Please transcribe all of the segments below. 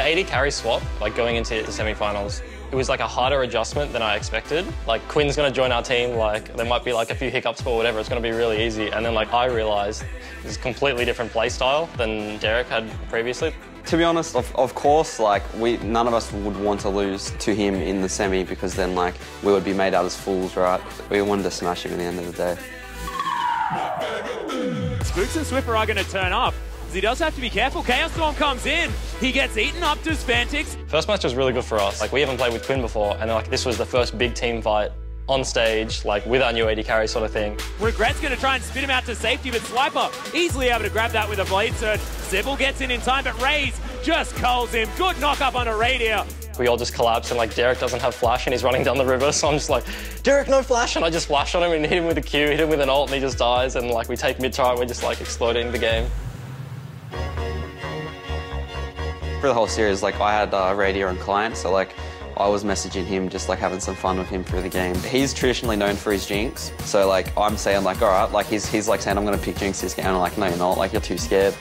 AD carry swap, like going into the semi-finals, it was like a harder adjustment than I expected. Like Quinn's gonna join our team, like there might be like a few hiccups or whatever, it's gonna be really easy. And then like I realized it's a completely different play style than Derek had previously. To be honest, of, of course, like we none of us would want to lose to him in the semi because then like we would be made out as fools, right? We wanted to smash him at the end of the day. Spooks and Swiffer are going to turn up. He does have to be careful. Chaos Storm comes in. He gets eaten up to Spantix. First match was really good for us. Like we haven't played with Quinn before, and like this was the first big team fight on stage, like with our new AD carry sort of thing. Regret's going to try and spin him out to safety, but Swiper easily able to grab that with a blade surge. Sybil gets in in time, but Raze just culls him. Good knock up on a Radier. We all just collapse and like Derek doesn't have flash and he's running down the river, so I'm just like, Derek, no flash, and I just flash on him and hit him with a Q, hit him with an ult, and he just dies, and like we take mid tower, we're just like exploding the game. For the whole series, like I had uh, radio and client, so like I was messaging him, just like having some fun with him through the game. He's traditionally known for his jinx, so like I'm saying like, all right, like he's he's like saying I'm gonna pick jinx this game. and I'm like, no, you're not. Like you're too scared.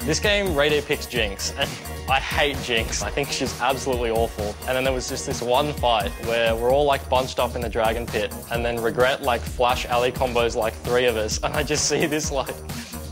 This game, Radio picks Jinx, and I hate Jinx. I think she's absolutely awful. And then there was just this one fight where we're all like bunched up in the dragon pit, and then Regret like flash alley combos like three of us, and I just see this like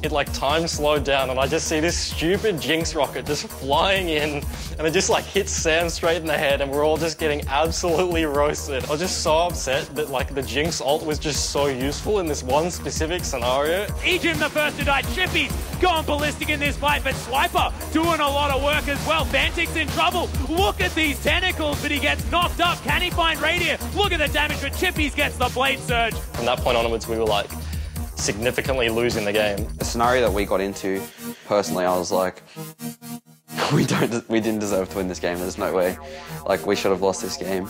it like time slowed down and I just see this stupid Jinx rocket just flying in and it just like hits Sam straight in the head and we're all just getting absolutely roasted. I was just so upset that like the Jinx ult was just so useful in this one specific scenario. Ejim the first to die. Chippy's going ballistic in this fight, but Swiper doing a lot of work as well. Fantix in trouble. Look at these tentacles, but he gets knocked up. Can he find Radier? Look at the damage, but Chippys gets the blade surge. From that point onwards, we were like, significantly losing the game. The scenario that we got into, personally, I was like, we don't, we didn't deserve to win this game. There's no way. Like we should have lost this game.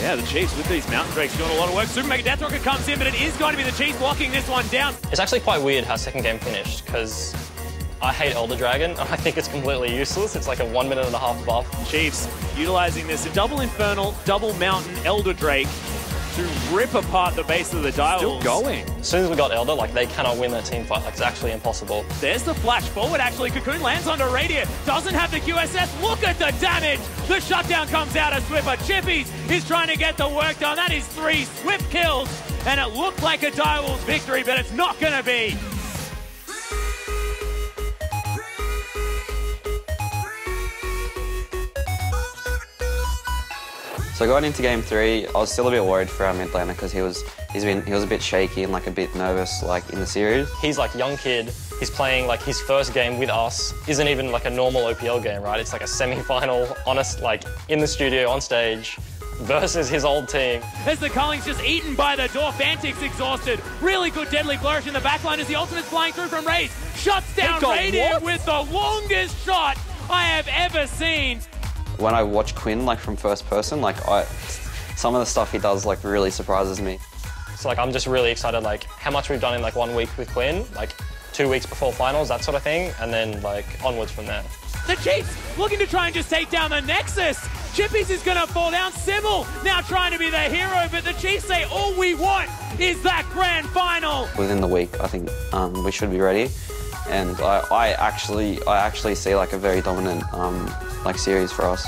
Yeah, the Chiefs with these Mountain Drakes doing a lot of work. Super Mega Death Rocket comes in, but it is going to be the Chiefs blocking this one down. It's actually quite weird how second game finished because I hate Elder Dragon. I think it's completely useless. It's like a one minute and a half buff. Chiefs utilizing this double Infernal, double Mountain, Elder Drake to rip apart the base of the dial. Still going. As soon as we got Elder, like they cannot win their team fight. Like it's actually impossible. There's the flash forward actually. Cocoon lands onto Radiant. Doesn't have the QSS. Look at the damage. The shutdown comes out of Swiffer. Chippys is trying to get the work done. That is three Swift kills. And it looked like a Direwolves victory, but it's not going to be. So going into game three, I was still a bit worried for our mid laner because he was he's been he was a bit shaky and like a bit nervous like in the series. He's like young kid. He's playing like his first game with us. Isn't even like a normal OPL game, right? It's like a semi-final, honest, like in the studio on stage versus his old team. As the Culling's just eaten by the door, Fantix exhausted. Really good deadly flourish in the backline as the ultimate's flying through from Raze. Shuts down Radiant with the longest shot I have ever seen. When I watch Quinn like from first person, like I, some of the stuff he does like really surprises me. So like I'm just really excited like how much we've done in like one week with Quinn, like two weeks before finals, that sort of thing, and then like onwards from there. The Chiefs looking to try and just take down the Nexus. Chippys is going to fall down. Sybil now trying to be the hero, but the Chiefs say all we want is that grand final. Within the week, I think um, we should be ready, and I, I, actually I actually see like a very dominant um, like series for us.